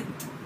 it